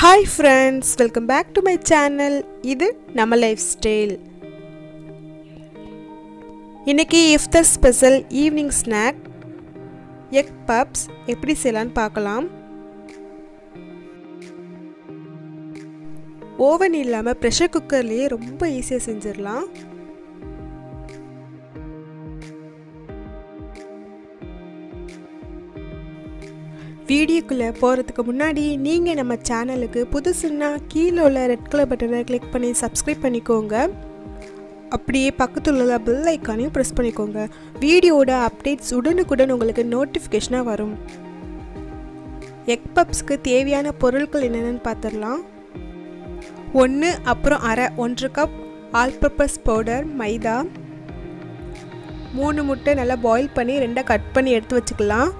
Hi friends welcome back to my channel இது நம்ம life style இன்னைக்கு iftar special evening snack egg puffs எப்படி செய்யலான்னு பார்க்கலாம். ஓவன் இல்லாமல் ப்ரெஷர் குக்கர்லேயே ரொம்ப ஈஸியாக செஞ்சிடலாம். வீடியோக்குள்ளே போகிறதுக்கு முன்னாடி நீங்கள் நம்ம சேனலுக்கு புதுசுன்னா கீழே உள்ள ரெட் கலர் பட்டனை கிளிக் பண்ணி சப்ஸ்கிரைப் பண்ணிக்கோங்க. அப்படியே பக்கத்தில் உள்ள பெல் ஐக்கானையும் ப்ரெஸ் பண்ணிக்கோங்க. வீடியோட அப்டேட்ஸ் உடனுக்குடன் உங்களுக்கு நோட்டிஃபிகேஷனாக வரும். எக் பப்ஸ்க்கு தேவையான பொருட்கள் என்னென்னு பார்த்துடலாம். ஒன்று அப்புறம் அரை ஒன்று cup all purpose powder maida. மூணு முட்டை நல்லா பாயில் பண்ணி ரெண்டாக கட் பண்ணி எடுத்து வச்சுக்கலாம்.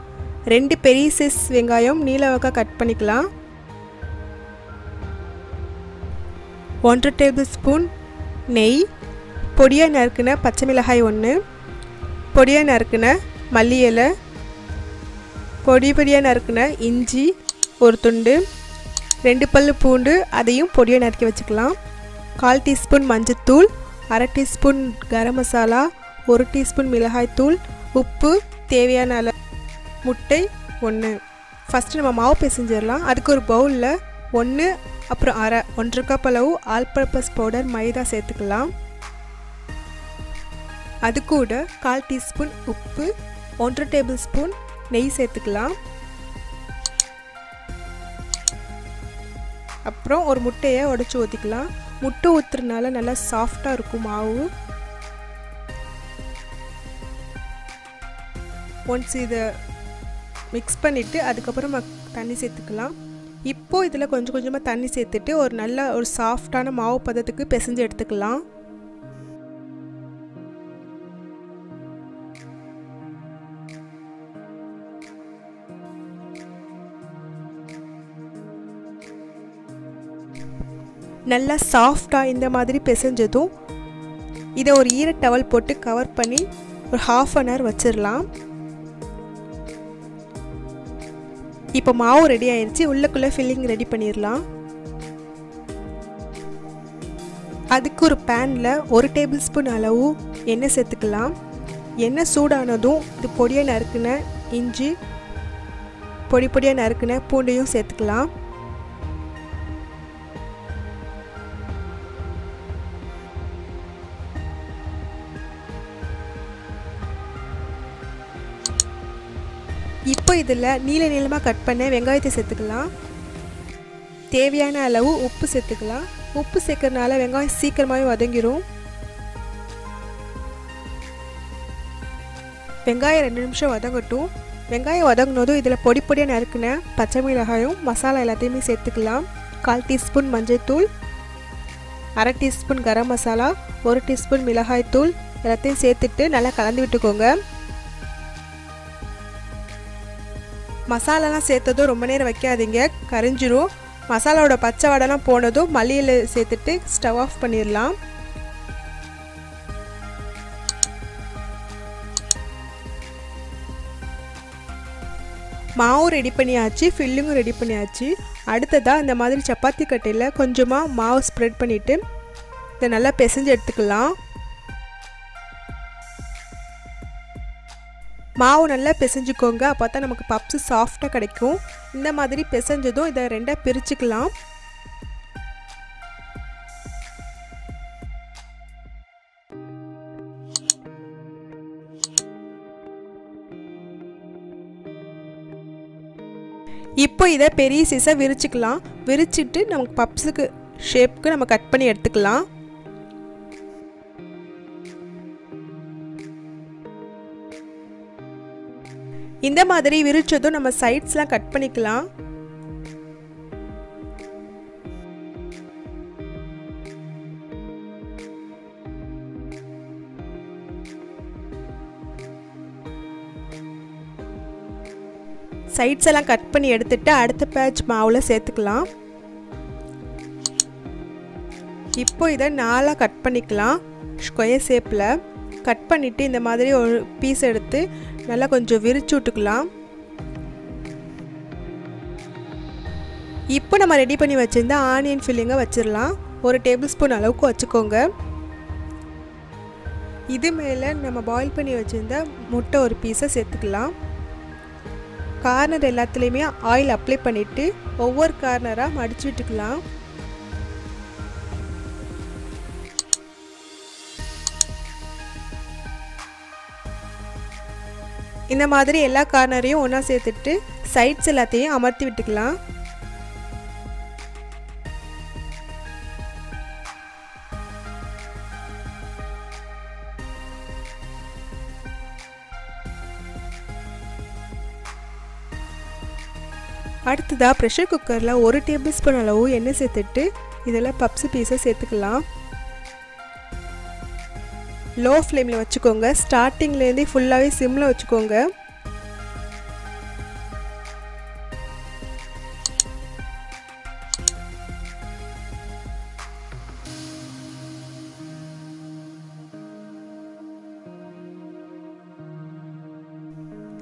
ரெண்டு பெரிய சைஸ் வெங்காயம் நீளவாக்காக கட் பண்ணிக்கலாம். ஒன்றரை டேபிள் ஸ்பூன் நெய் பொடியாக நறுக்கின பச்சை மிளகாய் ஒன்று பொடியாக நறுக்கின மல்லி இலை பொடி பொடியாக நறுக்கின இஞ்சி ஒரு துண்டு ரெண்டு பல் பூண்டு அதையும் பொடியாக நறுக்கி வச்சுக்கலாம். கால் டீஸ்பூன் மஞ்சத்தூள் அரை டீஸ்பூன் கரம் மசாலா ஒரு டீஸ்பூன் மிளகாய்த்தூள் உப்பு தேவையான அளவு முட்டை ஒன்று ஃபஸ்ட்டு நம்ம மாவு பிசைஞ்சிடலாம். அதுக்கு ஒரு பவுலில் ஒன்று அப்புறம் அரை ஒன்றரை கப் அளவு ஆல் பர்பஸ் பவுடர் மைதா சேர்த்துக்கலாம். அது கூட கால் டீஸ்பூன் உப்பு ஒன்றரை டேபிள் ஸ்பூன் நெய் சேர்த்துக்கலாம். அப்புறம் ஒரு முட்டையை உடச்சி ஊற்றிக்கலாம் முட்டை ஊற்றுறதுனால நல்லா சாஃப்டாக இருக்கும் மாவு. ஒன்ஸ் இதை மிக்ஸ் பண்ணிவிட்டு அதுக்கப்புறம் தண்ணி சேர்த்துக்கலாம். இப்போது இதில் கொஞ்சம் கொஞ்சமாக தண்ணி சேர்த்துட்டு ஒரு நல்ல ஒரு சாஃப்டான மாவு பதத்துக்கு பிசைஞ்சு எடுத்துக்கலாம். நல்லா சாஃப்டாக இந்த மாதிரி பிசைஞ்சதும் இதை ஒரு ஈர டவல் போட்டு கவர் பண்ணி ஒரு ஹாஃப் அன் ஹவர் வச்சிடலாம் இப்போ மாவு ரெடி ஆயிடுச்சு உள்ளக்குள்ளே ஃபில்லிங் ரெடி பண்ணிடலாம். அதுக்கு ஒரு பேனில் ஒரு டேபிள் ஸ்பூன் அளவு எண்ணெய் சேர்த்துக்கலாம். எண்ணெய் சூடானதும் இது பொடியாக நறுக்குன இஞ்சி பொடி பொடியாக நறுக்குன பூண்டையும் சேர்த்துக்கலாம். இப்போ இதில் நீல நீளமாக கட் பண்ண வெங்காயத்தை சேர்த்துக்கலாம். தேவையான அளவு உப்பு சேர்த்துக்கலாம். உப்பு சேர்க்கறனால வெங்காயம் சீக்கிரமாகவே வதங்கிடும் வெங்காயம் ரெண்டு நிமிஷம் வதங்கட்டும். வெங்காயம் வதங்கினதும் இதில் பொடி பொடியாக நறுக்கின பச்சை மிளகாயும் மசாலா எல்லாத்தையுமே சேர்த்துக்கலாம். கால் டீஸ்பூன் மஞ்சள்தூள் அரை டீஸ்பூன் கரம் மசாலா ஒரு டீஸ்பூன் மிளகாய் தூள் எல்லாத்தையும் சேர்த்துட்டு நல்லா கலந்து விட்டுக்கோங்க. மசாலாலாம் சேர்த்ததும் ரொம்ப நேரம் வைக்காதீங்க. கரைஞ்சிரும். மசாலாவோட பச்சை வடைலாம் போனதும் மல்லியில் சேர்த்துட்டு ஸ்டவ் ஆஃப் பண்ணிடலாம் மாவும் ரெடி பண்ணியாச்சு ஃபில்லிங்கும் ரெடி பண்ணியாச்சு. அடுத்ததாக இந்த மாதிரி சப்பாத்தி கட்டையில் கொஞ்சமாக மாவு ஸ்ப்ரெட் பண்ணிவிட்டு இதை நல்லா பிசைஞ்சு எடுத்துக்கலாம். மாவு நல்லா பிசைஞ்சுக்கோங்க. அப்போ தான் நமக்கு பப்ஸு சாஃப்டாக கிடைக்கும். இந்த மாதிரி பிசைஞ்சதும் இதை ரெண்டாக பிரிச்சுக்கலாம். இப்போ இதை பெரிய சீஸாக விரிச்சுக்கலாம். விரிச்சிட்டு நமக்கு பப்ஸுக்கு ஷேப்புக்கு நம்ம கட் பண்ணி எடுத்துக்கலாம். இந்த மாதிரி விரிச்சதும் நம்ம சைட்ஸ்லாம் கட் பண்ணிக்கலாம். சைட்ஸ் எல்லாம் கட் பண்ணி எடுத்துட்டு அடுத்த பேட்ச் மாவில் சேர்த்துக்கலாம். இப்போ இதை நாலாக கட் பண்ணிக்கலாம். ஸ்கொயர் ஷேப்பில் கட் பண்ணிவிட்டு இந்த மாதிரி ஒரு பீஸ் எடுத்து நல்லா கொஞ்சம் விரிச்சு விட்டுக்கலாம். இப்போ நம்ம ரெடி பண்ணி வச்சுருந்த ஆனியன் ஃபில்லிங்கை வச்சிடலாம் ஒரு டேபிள் ஸ்பூன் அளவுக்கு வச்சுக்கோங்க. இது மேலே நம்ம பாயில் பண்ணி வச்சுருந்த முட்டை ஒரு பீஸை சேர்த்துக்கலாம். கார்னர் எல்லாத்துலேயுமே ஆயில் அப்ளை பண்ணிவிட்டு ஒவ்வொரு கார்னராக மடிச்சு விட்டுக்கலாம். இந்த மாதிரி எல்லா கார்னரையும் ஒன்றா சேர்த்துட்டு சைட்ஸ் எல்லாத்தையும் அமர்த்தி விட்டுக்கலாம். அடுத்ததாக ப்ரெஷர் குக்கரில் ஒரு டேபிள் ஸ்பூன் அளவு எண்ணெய் சேர்த்துட்டு இதில் பப்ஸு பீஸை சேர்த்துக்கலாம். லோ ஃப்ளேமில் வச்சுக்கோங்க. ஸ்டார்டிங்லேருந்தே ஃபுல்லாகவே சிம்மில் வச்சுக்கோங்க.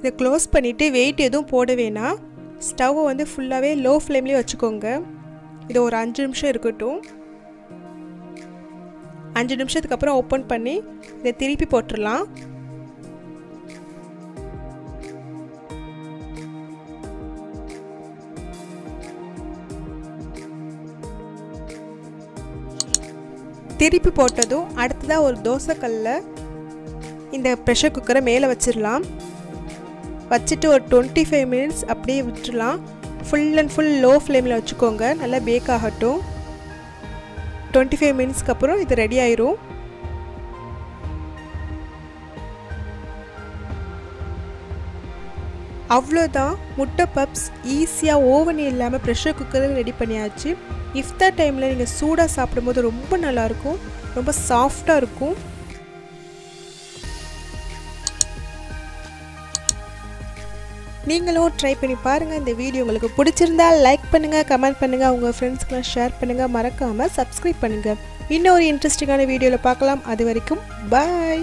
இதை க்ளோஸ் பண்ணிவிட்டு வெயிட் எதுவும் போட வேணாம் ஸ்டவ்வை வந்து ஃபுல்லாகவே லோ ஃப்ளேம்லேயே வச்சுக்கோங்க. இது ஒரு அஞ்சு நிமிஷம் இருக்கட்டும். அஞ்சு நிமிஷத்துக்கு அப்புறம் ஓப்பன் பண்ணி இதை திருப்பி போட்டுடலாம். திருப்பி போட்டதும் அடுத்ததாக ஒரு தோசைக்கல்லில் இந்த ப்ரெஷர் குக்கரை மேலே வச்சிடலாம். வச்சுட்டு ஒரு டுவெண்ட்டி ஃபைவ் மினிட்ஸ் அப்படியே விட்டுடலாம். ஃபுல் அண்ட் ஃபுல் லோ ஃப்ளேமில் வச்சுக்கோங்க. நல்லா பேக் ஆகட்டும். டுவெண்ட்டி ஃபைவ் மினிட்ஸ்க்கு அப்புறம் இது ரெடி ஆயிரும். அவ்வளோதான் முட்டை பப்ஸ் ஈஸியாக ஓவன் இல்லாமல் ப்ரெஷர் குக்கரில் ரெடி பண்ணியாச்சு. இஃப்தார் டைமில் நீங்கள் சூடாக சாப்பிடும்போது ரொம்ப நல்லாயிருக்கும் ரொம்ப சாஃப்டாக இருக்கும். நீங்களும் ட்ரை பண்ணி பாருங்கள் இந்த வீடியோ உங்களுக்கு பிடிச்சிருந்தா லைக் பண்ணுங்கள் கமெண்ட் பண்ணுங்கள் உங்கள் ஃப்ரெண்ட்ஸ்க்கெலாம் ஷேர் பண்ணுங்கள் மறக்காமல் சப்ஸ்கிரைப் பண்ணுங்கள் இன்னொரு இன்ட்ரெஸ்டிங்கான வீடியோவில் பார்க்கலாம். அது வரைக்கும் பாய்